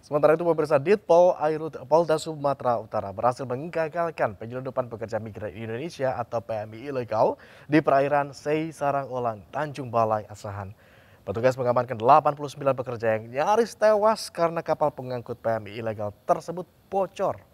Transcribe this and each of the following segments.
Sementara itu pemirsa Ditpol Airut Polda Sumatera Utara berhasil menggagalkan penyelundupan pekerja migran Indonesia atau PMI ilegal di perairan Sei Sarang Olang, Tanjung Balai, Asahan. Petugas mengamankan 89 pekerja yang nyaris tewas karena kapal pengangkut PMI ilegal tersebut bocor.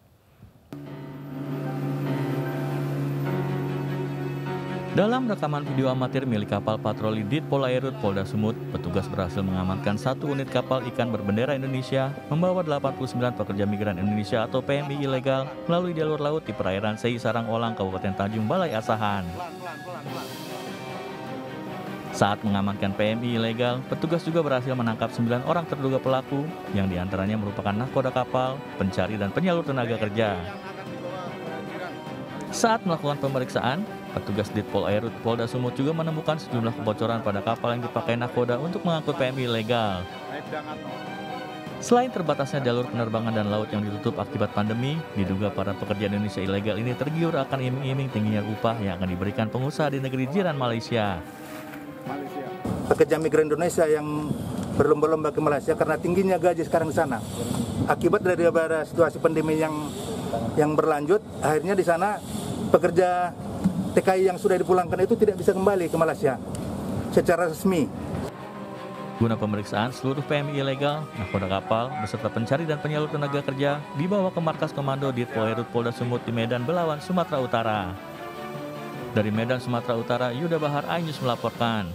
Dalam rekaman video amatir milik kapal patroli Ditpol Airut Polda Sumut, petugas berhasil mengamankan satu unit kapal ikan berbendera Indonesia membawa 89 pekerja migran Indonesia atau PMI ilegal melalui jalur laut di perairan Sei Sarang Olang, Kabupaten Tanjung Balai Asahan. Saat mengamankan PMI ilegal, petugas juga berhasil menangkap 9 orang terduga pelaku yang di antaranya merupakan nahkoda kapal, pencari dan penyalur tenaga kerja. Saat melakukan pemeriksaan, petugas Ditpol Airut Polda Sumut juga menemukan sejumlah kebocoran pada kapal yang dipakai nahkoda untuk mengangkut PMI ilegal. Selain terbatasnya jalur penerbangan dan laut yang ditutup akibat pandemi, diduga para pekerja Indonesia ilegal ini tergiur akan iming-iming tingginya upah yang akan diberikan pengusaha di negeri jiran Malaysia. Pekerja migran Indonesia yang berlomba-lomba ke Malaysia karena tingginya gaji sekarang di sana. Akibat dari situasi pandemi yang yang berlanjut, akhirnya di sana pekerja TKI yang sudah dipulangkan itu tidak bisa kembali ke Malaysia secara resmi. Guna pemeriksaan seluruh PMI ilegal, nahkoda kapal beserta pencari dan penyalur tenaga kerja dibawa ke markas komando di Poerut Polda Sumut di Medan, Belawan, Sumatera Utara. Dari Medan, Sumatera Utara, Yuda Bahar Ainus melaporkan.